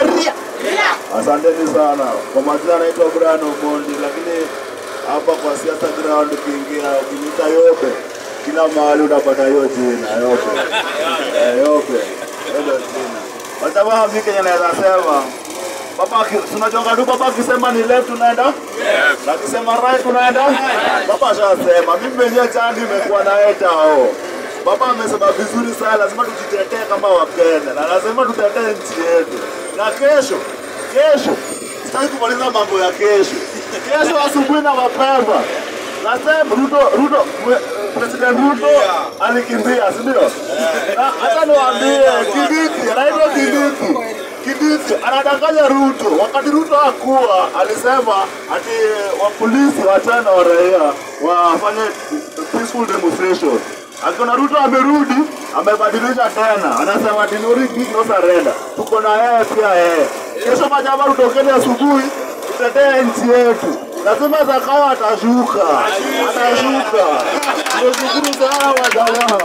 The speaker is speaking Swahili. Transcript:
ria. Asanteni sana. Kwa majina naitwa Brian Omondi, lakini hapa kwa siasa ground ukiingia kinita Yope, kila mahali unapata hiyo jina yope yope Yobe. Ndio jina. Kwa sababu mimi Kenya naweza sema Baba tunajonga tu baba akisema ni left tunaenda left. Na akisema right tunaenda Baba ashasema mimi mwenyewe chandi imekuwa na eta hao. Baba amesema vizuri sana, lazima tujitetee kama Wakenya na lazima tutetee nchi yetu. Na kesho kesho sitaki kumaliza mambo ya kesho. Kesho asubuhi na mapema nasema Ruto Ruto President Ruto alikimbia, si ndio? Na hata niwaambie Kibiti, anaitwa Kibiti. Kibiti anadanganya Ruto. Wakati Ruto hakuwa alisema ati wapolisi wachana wa raia wafanye peaceful demonstration. Akiona Ruto amerudi, amebadilisha tena, anasema no sarenda. no surrender. Tuko na yeye pia yeye. Kesho majaba tutokeni asubuhi, tutetee nchi yetu. Lazima Zakayo atashuka, atashuka. Tunashukuru sana wajamaa.